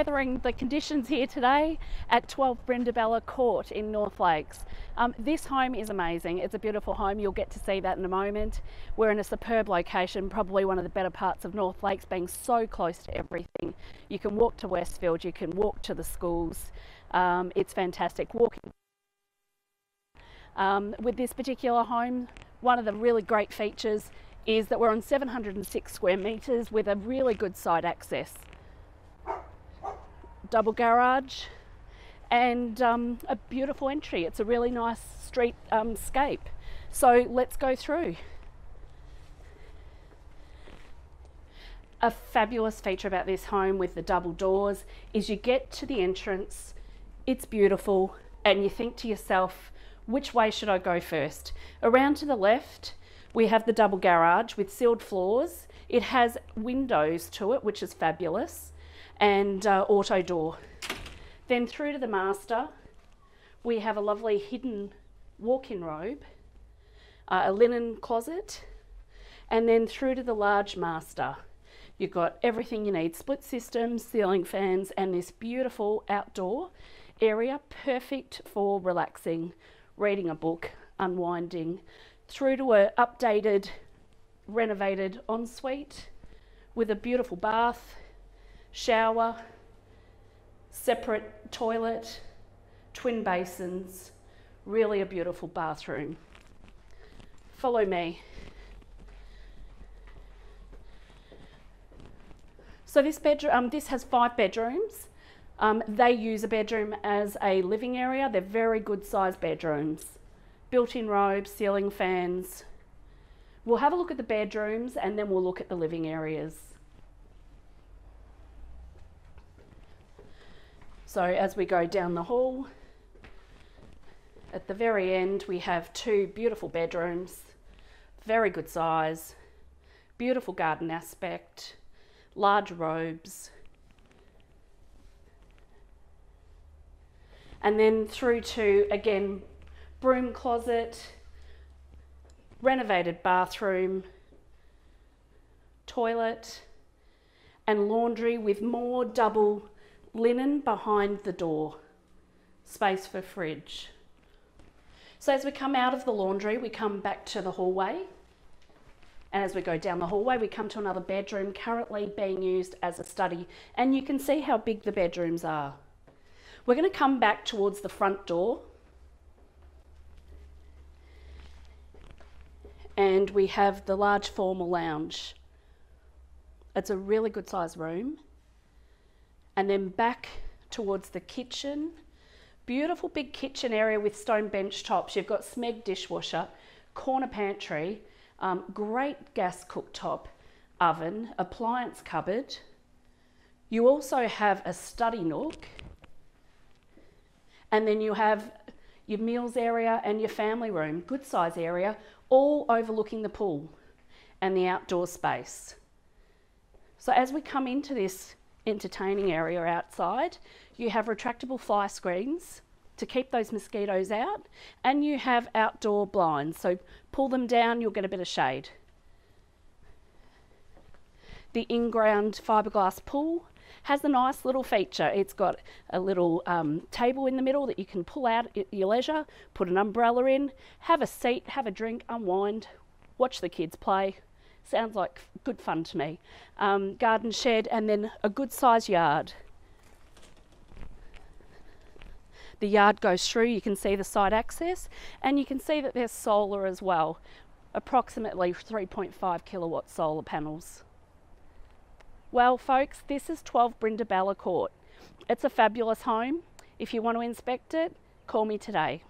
weathering the conditions here today at 12 Brindabella Court in North Lakes. Um, this home is amazing. It's a beautiful home. You'll get to see that in a moment. We're in a superb location, probably one of the better parts of North Lakes, being so close to everything. You can walk to Westfield, you can walk to the schools. Um, it's fantastic. Walking um, with this particular home, one of the really great features is that we're on 706 square metres with a really good side access. Double garage and um, a beautiful entry. It's a really nice street um, scape. So let's go through. A fabulous feature about this home with the double doors is you get to the entrance, it's beautiful, and you think to yourself, which way should I go first? Around to the left, we have the double garage with sealed floors. It has windows to it, which is fabulous, and uh, auto door. Then through to the master, we have a lovely hidden walk-in robe, uh, a linen closet, and then through to the large master. You've got everything you need, split systems, ceiling fans, and this beautiful outdoor area, perfect for relaxing, reading a book, unwinding, through to an updated, renovated ensuite with a beautiful bath, shower, separate toilet, twin basins, really a beautiful bathroom. Follow me. So this bedroom, um, this has five bedrooms. Um, they use a bedroom as a living area. They're very good sized bedrooms. Built-in robes, ceiling fans. We'll have a look at the bedrooms and then we'll look at the living areas. So as we go down the hall, at the very end we have two beautiful bedrooms, very good size, beautiful garden aspect, large robes, and then through to again broom closet, renovated bathroom, toilet, and laundry with more double linen behind the door, space for fridge. So as we come out of the laundry, we come back to the hallway and as we go down the hallway, we come to another bedroom currently being used as a study. And you can see how big the bedrooms are. We're going to come back towards the front door. And we have the large formal lounge. It's a really good sized room. And then back towards the kitchen. Beautiful big kitchen area with stone bench tops. You've got Smeg dishwasher, corner pantry, um, great gas cooktop, oven, appliance cupboard. You also have a study nook, and then you have your meals area and your family room, good size area, all overlooking the pool and the outdoor space. So as we come into this entertaining area outside, you have retractable fly screens to keep those mosquitoes out and you have outdoor blinds. So pull them down, you'll get a bit of shade. The in-ground fiberglass pool has a nice little feature. It's got a little um, table in the middle that you can pull out at your leisure, put an umbrella in, have a seat, have a drink, unwind, watch the kids play. Sounds like good fun to me. Um, garden shed and then a good size yard. The yard goes through, you can see the side access, and you can see that there's solar as well, approximately 3.5 kilowatt solar panels. Well, folks, this is 12 Brindabella Court. It's a fabulous home. If you want to inspect it, call me today.